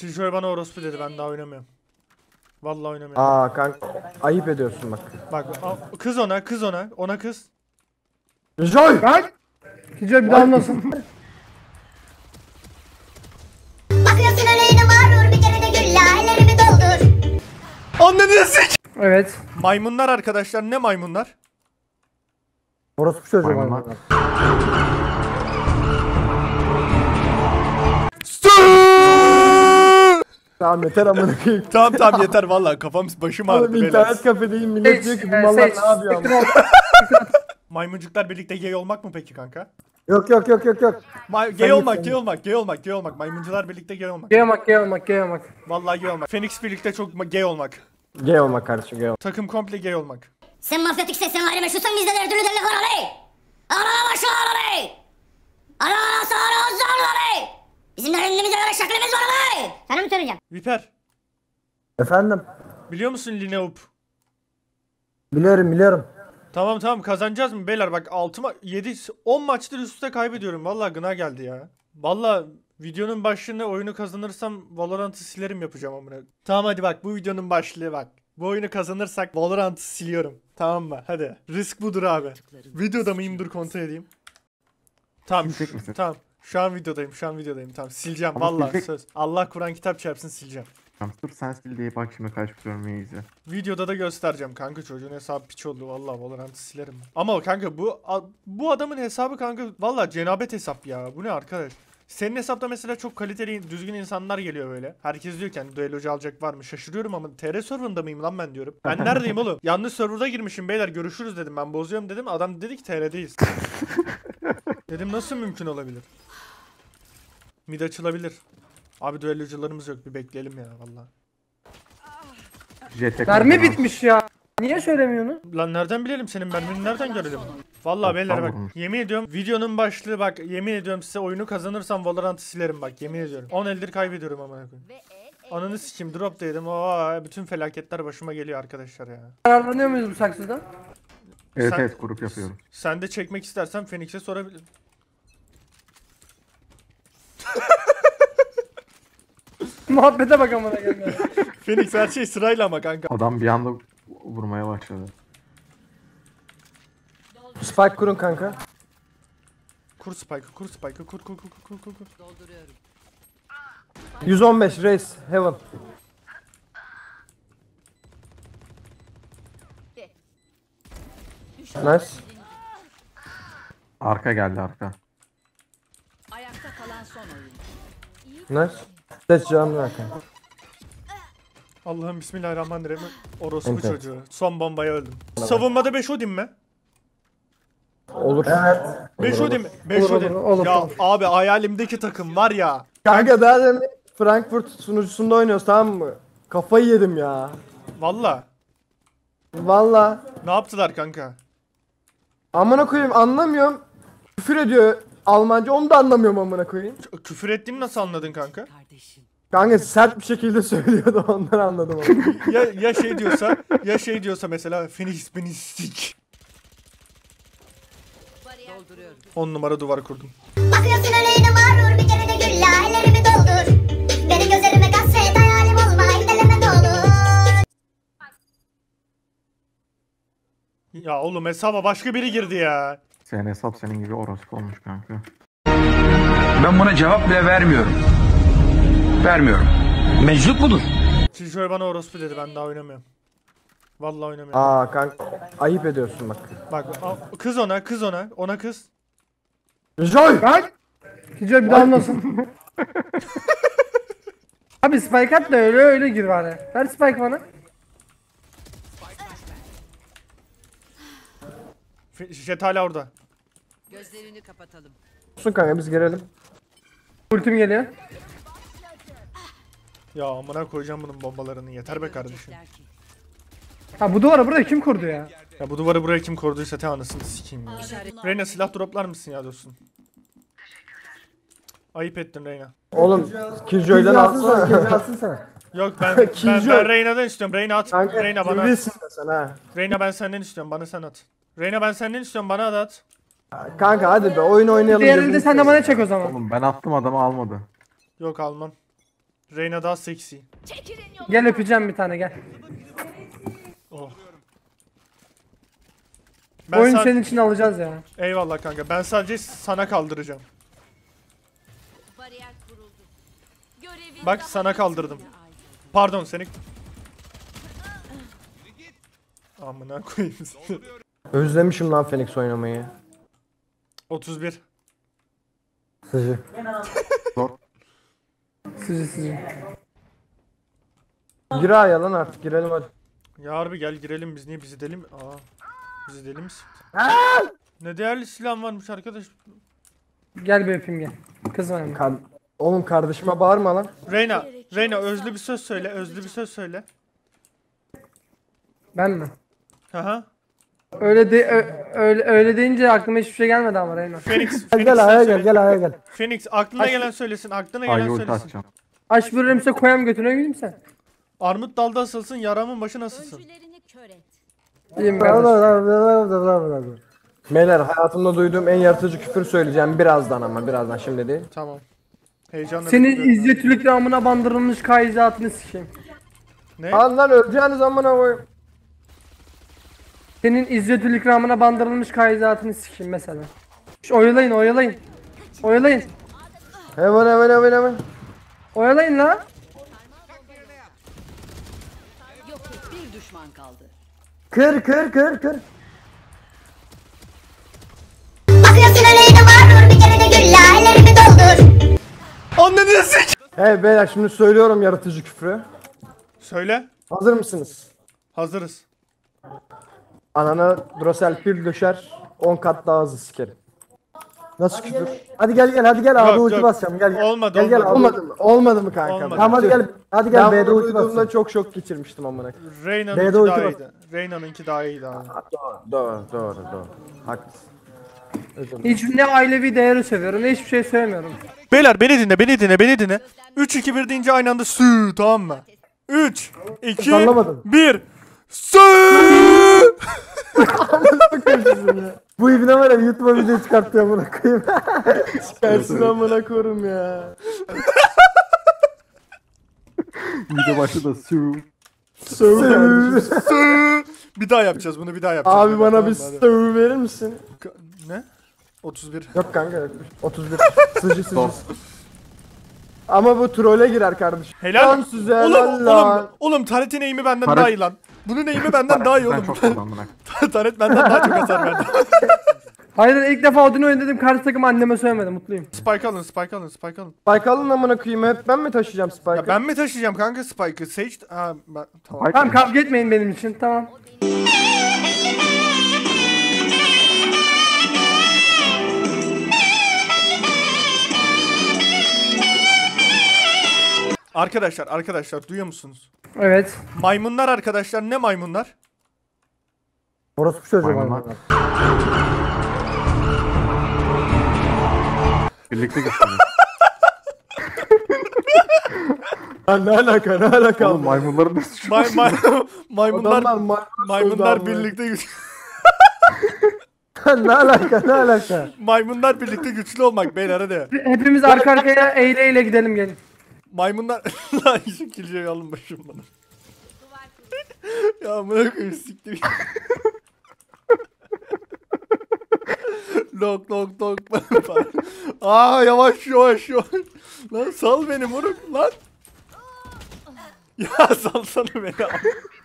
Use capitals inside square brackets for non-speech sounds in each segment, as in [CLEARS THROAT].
Killjoy bana orospu dedi ben daha oynamıyorum. Vallahi oynamıyorum. Aa kanka ayıp ediyorsun bak. Bak a- kız ona kız ona ona kız. Joy! Bak. Güzel bir daha anlasın. Bakıyorsun öyle mağrur bir kere de gülla ellerimi doldur. Anneni sik. evet. Maymunlar arkadaşlar ne maymunlar? Orospu çocuğu Maymunlar. var. Tamam yeter amına koyayım. tamam tamam yeter vallahi kafam başım ağrıdı Oğlum internet kafedeyim millet diyor ki bu mallar ne yapıyor ama. Maymuncuklar birlikte gay olmak mı peki kanka? Yok yok yok yok yok. May gay olmak, gay olmak, gay olmak, gay olmak. Maymuncular birlikte gay olmak. Gel olmak, gel olmak, gel olmak. Vallahi gay olmak. Phoenix birlikte çok ma- gay olmak. Gay olma kardeşim gay olma. Takım komple gay olmak. Sen mafyatiksen sen ayrı meşhursan bizde de her türlü deli var Ali. Ana başa Ali. Ana sana zor Ali. Bizim de kendimize göre şeklimiz var Ali. Sana mı söyleyeceğim? Viper, Efendim? biliyor musun Lineup? Biliyorum biliyorum. Tamam tamam kazanacağız mı beyler bak 6 ma 7 10 maçtır üst üste kaybediyorum. Vallahi gına geldi ya. Vallahi videonun başlığında oyunu kazanırsam Valorant'ı silerim yapacağım amına. Tamam hadi bak bu videonun başlığı bak. Bu oyunu kazanırsak Valorant'ı siliyorum. Tamam mı? Hadi. Risk budur abi. Videoda mıyım dur kontrol edeyim. Tamam. Tamam. Şu an videodayım. Şu an videodayım. Tamam sileceğim. Ama Vallahi silecek- söz. Allah Kur'an kitap çarpsın sileceğim. Tamam dur sen sil diye bak şimdi kaç görmeyi izle. Videoda da göstereceğim kanka çocuğun hesabı piç oldu vallahi Valorant'ı silerim. Ama kanka bu a- bu adamın hesabı kanka vallahi cenabet hesap ya. Bu ne arkadaş? Senin hesapta mesela çok kaliteli düzgün insanlar geliyor böyle. Herkes diyor ki hani duellocu alacak var mı? Şaşırıyorum ama TR serverında mıyım lan ben diyorum. Ben neredeyim oğlum? [LAUGHS] Yanlış serverda girmişim beyler görüşürüz dedim ben bozuyorum dedim. Adam dedi ki TR'deyiz. [LAUGHS] dedim nasıl mümkün olabilir? Mid açılabilir. Abi duellocularımız yok bir bekleyelim ya vallahi. JT Mermi bitmiş ya. Niye söylemiyorsun? Lan nereden bilelim senin mermini nereden görelim? Vallahi beyler bak yemin ediyorum videonun başlığı bak yemin ediyorum size oyunu kazanırsam Valorant'ı silerim bak yemin ediyorum. 10 eldir kaybediyorum ama koyayım. Ananı sikeyim drop dedim. Aa, bütün felaketler başıma geliyor arkadaşlar ya. Yararlanıyor muyuz bu saksıdan? Evet Sen- evet grup yapıyorum. Sen de çekmek istersen Phoenix'e sorabilirim. [LAUGHS] Muhabbete bak amına gelme. Phoenix her şey sırayla ama kanka. Adam bir anda vurmaya başladı. Spike kurun kanka. Kur spike'ı kur spike'ı kur kur kur kur kur kur. 115 race heaven. Nice. Arka geldi arka. Ayakta kalan son oyun. Nice. Canını ver kanka. Allah'ım bismillahirrahmanirrahim. Orospu Evet. çocuğu. Son bombaya öldüm. Savunmada 5 Odin mi? Olur. Evet. 5 Odin mi? 5 Olur, Odin. olur, olur, ya olur. abi hayalimdeki takım var ya. Kanka daha demin Frankfurt sunucusunda oynuyoruz tamam mı? Kafayı yedim ya. Valla. Valla. Ne yaptılar kanka? Amına koyayım anlamıyorum. Küfür ediyor Almanca onu da anlamıyorum amına koyayım. K- Küfür ettiğimi nasıl anladın kanka? Kardeşim. Kanka sert bir şekilde [LAUGHS] söylüyordu ondan anladım onu. [LAUGHS] Ya ya şey diyorsa, ya şey diyorsa mesela Phoenix beni sik. 10 numara duvar kurdum. Bakıyorsun öyle mağrur bir kere de gülla ellerimi doldur. Benim gözlerime kasvet hayalim olma deleme dolu. Ya oğlum hesaba başka biri girdi ya. Senin hesap senin gibi orospu olmuş kanka. Ben buna cevap bile vermiyorum. Vermiyorum. Meczup mudur? Killjoy bana orospu dedi ben daha oynamıyorum. Vallahi oynamıyorum. Aa kanka ayıp ediyorsun bak. Bak a- kız ona, kız ona, ona kız. Joy! Bak. Güzel bir daha anlasın. [LAUGHS] Abi spike at da öyle öyle gir bari. Ver spike bana. Jet hala orada. Gözlerini kapatalım. Olsun kanka biz girelim. Ultim geliyor. Ya amına koyacağım bunun bombalarını yeter be kardeşim. Ha bu duvarı buraya kim kurdu ya? Ya bu duvarı buraya kim korduysa te anasını sikeyim ya. Reyna silah droplar mısın ya dostum? Ayıp ettin Reyna. Oğlum Killjoy'dan alsana. Killjoy alsın sana. Yok ben ben, ben Reyna'dan istiyorum. Reyna at. Kanka Reyna bana sen ha. Reyna ben senden istiyorum. Bana sen at. Reyna ben senden istiyorum. Bana da at. Kanka hadi be oyun oynayalım. Diğerini gözünü de sen de bana çek o zaman. Oğlum ben attım adamı almadı. Yok almam. Reyna daha seksi. Gel öpeceğim bir tane gel. Oh. Ben oyun senin için alacağız ya. Eyvallah kanka. Ben sadece sana kaldıracağım. Bak sana kaldırdım. Pardon seni. Amına koyayım. Özlemişim lan Phoenix oynamayı. 31. Sıcı. Sıcı sıcı. Gir A'ya lan artık girelim hadi. Ya harbi gel girelim biz niye bizi deli mi? Aa. Bizi deli misin? ne değerli silah varmış arkadaş. Gel bir öpeyim gel. Kız var mı? Kar- Oğlum kardeşime bağırma lan. Reyna, Reyna özlü bir söz söyle, özlü bir söz söyle. Ben mi? Haha. Öyle de öyle öyle deyince aklıma hiçbir şey gelmedi ama Reyna. Phoenix, Gel Phoenix gel A'ya gel gel A'ya gel. Phoenix aklına gelen söylesin, aklına Ayı gelen ulti söylesin. atacağım. Aç bölümse koyam götüne gideyim sen. Armut dalda asılsın, yaramın başı nasılsın? Öncülerini kör et. İyiyim kardeşim. Beyler hayatımda duyduğum en yaratıcı küfür söyleyeceğim birazdan ama birazdan şimdi değil. Tamam. Heyecanla Senin bekliyorum. İzzet ramına bandırılmış kaizatını sikeyim. Ne? Al lan öleceğiniz amına koyayım. Senin İzzet ramına bandırılmış kaizatını sikeyim mesela. Şş, oyalayın oyalayın. Oyalayın. Hemen hemen hemen hemen. Oyalayın la. Yok et. Bir düşman kaldı. Kır kır kır kır. Bakıyorsun öyle de var dur bir kere de gül la ellerimi doldur. Anneni sik! Hey beyler şimdi söylüyorum yaratıcı küfrü. Söyle. Hazır mısınız? Hazırız. Anana Duracell pil döşer 10 kat daha hızlı sikerim. Nasıl küfür? Hadi gel gel hadi gel abi Yok, ulti yok. basacağım gel gel. Olmadı, gel, gel. olmadı. olmadı mı? Olmadı mı kanka? Olmadı. Tamam hadi gel. Hadi gel Ben B'de bunu ulti basacağım. çok şok geçirmiştim amına. koyayım. Reyna'nınki B'de ulti daha bas. iyiydi. Reyna'nınki daha iyiydi abi. Doğru doğru doğru doğru. Haklısın. Hiç ne ailevi değeri seviyorum ne hiçbir şey sevmiyorum. Beyler beni dinle, beni dinle, beni dinle. 3 2 1 deyince aynı anda sü tamam mı? 3 2 Anlamadım. 1 Sü! Bu ibne var ya YouTube'a video çıkarttı amına koyayım. Çıkarsın amına koyayım ya. Video başta da su. Sövü. Sü! Bir daha yapacağız bunu bir daha yapacağız. Abi bana bir sövü verir misin? Ne? 31. Yok kanka yok. 31. Sıcı sıcı. Ama bu trole girer kardeşim. Helal. Lan size Oğlum, helal lan. oğlum, oğlum Taret'in eğimi benden Taret- daha iyi lan. Bunun eğimi benden daha iyi oğlum. [LAUGHS] Taret benden daha çok hasar verdi. [LAUGHS] Hayır ilk defa Odin oynadım karşı takım anneme söylemedim mutluyum. Spike alın, Spike alın, Spike alın. Spike alın amına koyayım hep ben mi taşıyacağım Spike'ı? Ya ben mi taşıyacağım kanka Spike'ı? Sage... Ha, ben... Tamam. Spike Tamam kavga etmeyin benim için tamam. [LAUGHS] Arkadaşlar, arkadaşlar duyuyor musunuz? Evet. Maymunlar arkadaşlar ne maymunlar? Orospu çocuğu var. Maymunlar. Birlikte geçelim. [LAUGHS] Lan ne alaka ne alaka? Oğlum maymunların ne suçu? May, may, maymunlar Adamlar maymun maymunlar birlikte güç- ne alaka ne alaka? maymunlar birlikte güçlü olmak beyler hadi. Hepimiz arka arkaya eğle eğle gidelim gelin. Maymunlar [LAUGHS] lan şu kilceyi alın başım bana. ya amına koyayım siktir. lok lok lok. Aa yavaş yavaş yavaş. Lan sal beni moruk lan. Ya salsana beni.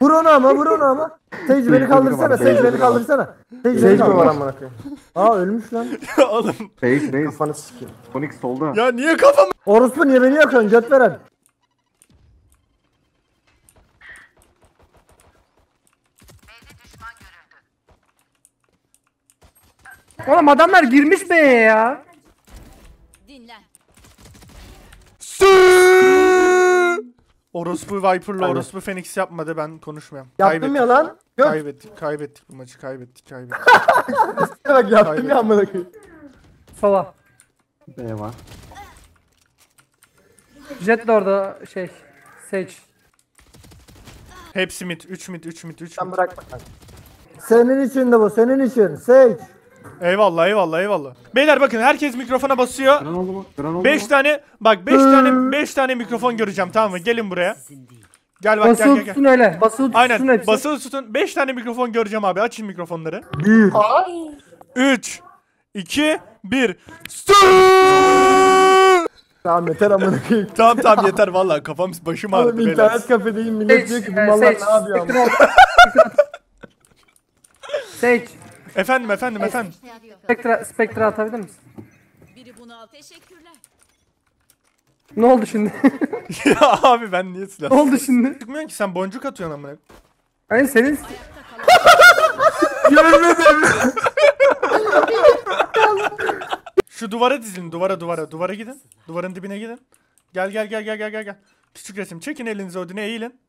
Vur onu ama vur onu ama. Sage beni kaldırsana Sage beni kaldırsana. Sage Sage mi var amına koyayım? Aa ölmüş lan. Ya [LAUGHS] oğlum. Reis reis. Kafanı sikeyim. Phoenix solda. Ya niye kafamı? Orospu niye beni yakıyorsun göt veren? Oğlum adamlar girmiş be ya. Dinlen. Sü! Orospu Viper'la Orospu Phoenix yapmadı ben konuşmuyorum. Yaptım ya lan. Göt. Kaybettik, kaybettik bu maçı, kaybettik, kaybettik. [LAUGHS] Bak yaptım ya amına koyayım. Sola. B var. Jet de orada şey. Sage. Hepsi mid, 3 mid, 3 mid, 3 Sen mid. bırakma kanka. Senin için de bu senin için. Sage. Eyvallah eyvallah eyvallah. Beyler bakın herkes mikrofona basıyor. Gran oldu mu? Gran oldu 5 mu? tane bak 5 tane 5 tane mikrofon göreceğim tamam mı? Gelin buraya. Gel bak gel Basılı gel tutsun gel. öyle. Basılı tutsun Aynen. hepsi. Basılı tutun. 5 tane mikrofon göreceğim abi. Açın mikrofonları. 3 2 1 Tamam yeter amına koyayım. Tamam tamam yeter vallahi kafam başım Oğlum ağrıdı beyler. internet kafedeyim millet diyor ki bu e, mallar Sage, ne yapıyor ama. Sage, Efendim efendim efendim. Spectre, Spectre atabilir misin? Biri bunu al. Teşekkürler. Ne oldu şimdi? [LAUGHS] [LAUGHS] ya abi ben niye silah ne oldu şimdi? sıkmıyorsun ki sen boncuk atıyorsun amına. Hayır senin [LAUGHS] Şu duvara dizilin duvara duvara duvara gidin. Duvarın dibine gidin. Gel gel gel gel gel gel gel. Küçük resim çekin elinizi ödüne eğilin.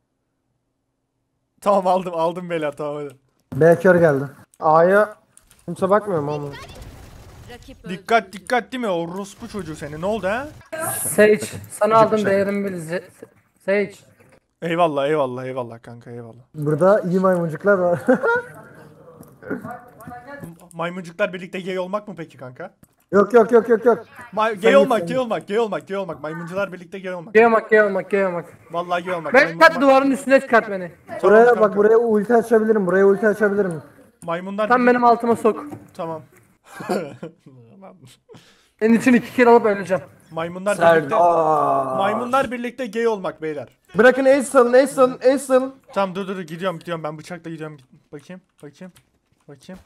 Tamam aldım aldım beyler tamam hadi. B kör geldi. A'ya kimse bakmıyor mu ama? Dikkat dikkat değil mi o orospu çocuğu seni ne oldu ha? Sage. Sana aldım değerimi bil. Sage. Eyvallah eyvallah eyvallah kanka eyvallah. Burada iyi maymuncuklar var. [LAUGHS] Maymuncuklar birlikte gay olmak mı peki kanka? yok yok yok yok yok. May gay Sen olmak gay olmak gay olmak gay olmak maymuncular birlikte gay olmak. Gel olmak, gel olmak, gel olmak. Vallahi gay olmak. Ben kat duvarın üstüne çıkart beni. Buraya bak buraya ulti açabilirim. Buraya ulti açabilirim. Maymunlar Tam benim altıma sok. tamam. [LAUGHS] Senin için iki kere alıp öleceğim. Maymunlar Serdar. birlikte Maymunlar birlikte gay olmak beyler. Bırakın ace salın ace salın ace salın. Tamam dur dur gidiyorum gidiyorum ben bıçakla gidiyorum. Bakayım bakayım bakayım.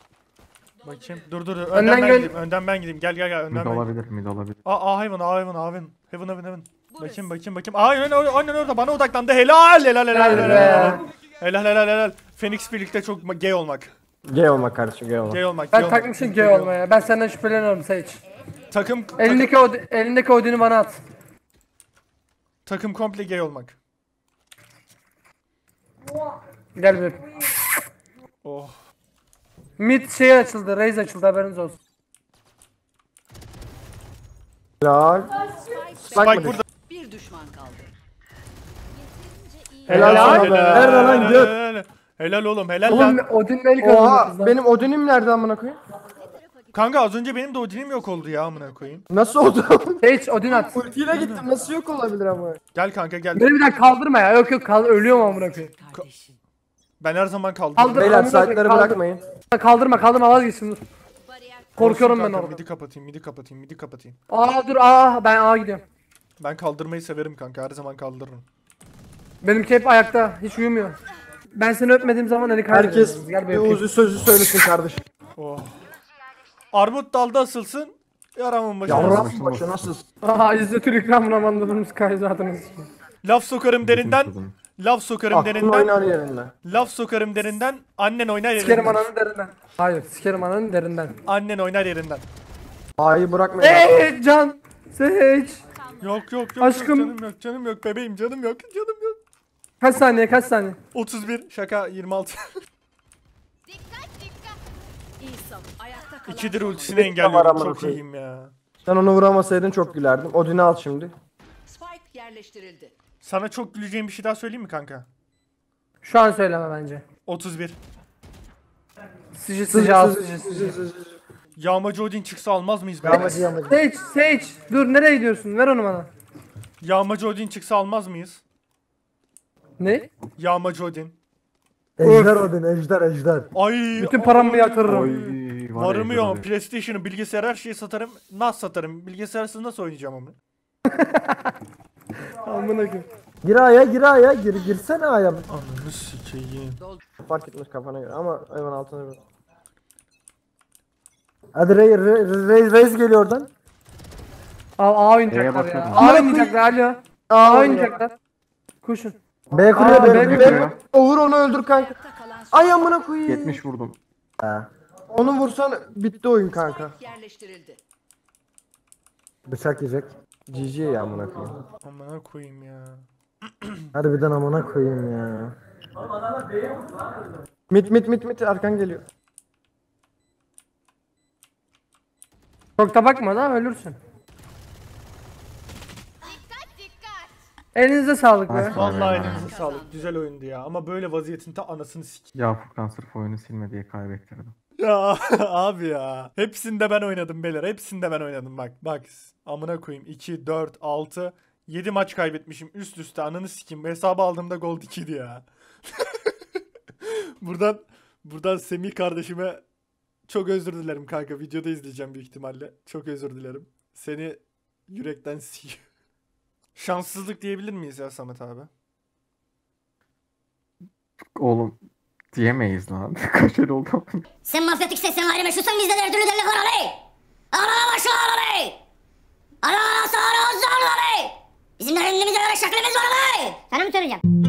Bakayım. Dur dur dur. Önden, Önden ben gel. gideyim. Önden ben gideyim. Gel gel gel. Mid Önden ben. olabilir, mid olabilir. Aa, aa hayvan, aa hayvan, aa hayvan. Heaven, heaven, heaven. Bakayım, bakayım, bakayım. Aa, aynen, aynen, aynen orada. Bana odaklandı. Helal, helal, helal, Helal helal, helal. Helal, helal. Phoenix birlikte çok gay olmak. G olmak kardeşim G olmak. Gay olmak, Ben olmak. takmışım G olmaya. Ben senden şüpheleniyorum Sage. Takım, takım, Elindeki, od elindeki Odin'i bana at. takım komple gay olmak. Gel bir. Oh. Mid şey açıldı, Raze açıldı haberiniz olsun. Helal. Spike burada. Bir düşman kaldı. Helal sana be. Nerede lan göt? Helal. Oğlum, helal Oğlum lan. Odin'le el kazandı Oha kızlar. benim Odin'im nerede amına koyayım? Kanka az önce benim de Odin'im yok oldu ya amına koyayım. Nasıl oldu? [LAUGHS] Sage Odin at. Ultiyle gittim nasıl yok olabilir ama? Gel kanka gel. Beni bir daha kaldırma ya. Yok yok kal ölüyorum amına koyayım. Ben her zaman kaldım. Kaldır. Beyler amına koyayım, saatleri kaldır. bırakmayın. Kaldırma kaldırma vazgeçsin dur. Korkuyorum ben Kanka, orada. Midi kapatayım, midi kapatayım, midi kapatayım. Aa dur aa ben A gidiyorum. Ben kaldırmayı severim kanka. Her zaman kaldırırım. Benimki hep ayakta hiç uyumuyor. Ben seni öpmediğim zaman kaybediyoruz. Herkes Gel bir bir öpeyim. uzu sözü söylesin kardeşim. Oh. Armut dalda asılsın. Yaramın başına. Yavrum başı nasıl? Aha İzzet ikramına mandalımız kay zaten. Laf sokarım derinden. Laf sokarım Aklın derinden. oynar yerinde. Laf sokarım derinden. Annen oynar Sikerim yerinden. ananın derinden. Hayır sikerim ananın derinden. Annen oynar yerinden. A'yı bırakmayın. Eee can. Sage. Yok yok yok. Aşkım. Yok, canım yok canım yok bebeğim canım yok canım yok. Kaç saniye kaç saniye? 31 şaka 26. İyi savun. Ayakta kalan İkidir ultisini engelliyorum çok koyayım. iyiyim ya. Sen onu vuramasaydın çok gülerdim. Odin'i al şimdi. Spike yerleştirildi. Sana çok güleceğim bir şey daha söyleyeyim mi kanka? Şu an söyleme bence. 31. Sıcı sıcı al sıcı sıcı. Yağmacı Odin çıksa almaz mıyız? Yağmacı yağmacı. Sage Sage. Dur nereye gidiyorsun? Ver onu bana. Yağmacı Odin çıksa almaz mıyız? Ne? Yağmacı Odin. Ejder Odin ejder ejder. Ay. Bütün paramı yatırırım. Oy, var ya, Varımı yok. böyle. PlayStation'ı, bilgisayar her şeyi satarım. Nasıl satarım? Bilgisayarsız nasıl oynayacağım onu? [LAUGHS] Amına koyayım. Gir A'ya gir A'ya gir girsene A'ya. Ananı sikeyim. Fark etmiş kafana göre ama hayvan altına bir. Hadi Rey Rey Rey Reis geliyor oradan. Al A oynayacaklar Neye ya. bakıyordun? A oynayacaklar alo. A oynayacaklar. Koşun. B kuruyor Aa, B B kuruyor. vur onu öldür kanka. Ay amına koyayım. 70 vurdum. Onu vursan bitti oyun kanka. yerleştirildi. Bıçak yiyecek. GG ya amına koyayım. Amına koyayım ya. [CLEARS THROAT] Harbiden amına koyayım ya. Mit mit mit mit arkan geliyor. Çok da bakma da ölürsün. Elinize sağlık be. Vallahi elinize sağlık. Güzel oyundu ya. Ama böyle vaziyetinde anasını sik. Ya Furkan sırf oyunu silme diye kaybettirdim. Ya [LAUGHS] abi ya. Hepsinde ben oynadım beyler. Hepsinde ben oynadım bak. Bak amına koyayım. 2, 4, 6, 7 maç kaybetmişim. Üst üste ananı sikeyim. Hesabı aldığımda gold 2'di ya. [LAUGHS] buradan buradan Semih kardeşime çok özür dilerim kanka. Videoda izleyeceğim büyük ihtimalle. Çok özür dilerim. Seni yürekten sikiyorum. [LAUGHS] Şanssızlık diyebilir miyiz ya Samet abi? Oğlum diyemeyiz lan. [LAUGHS] Kaç el oldu? Sen mafyatiksen sen ayrı meşhursan bizde de türlü deli var Ali. Ana başı var Ali. Ana sağır ağzı Ali. Bizim de kendimize göre şeklimiz var Ali. Sana mı söyleyeceğim?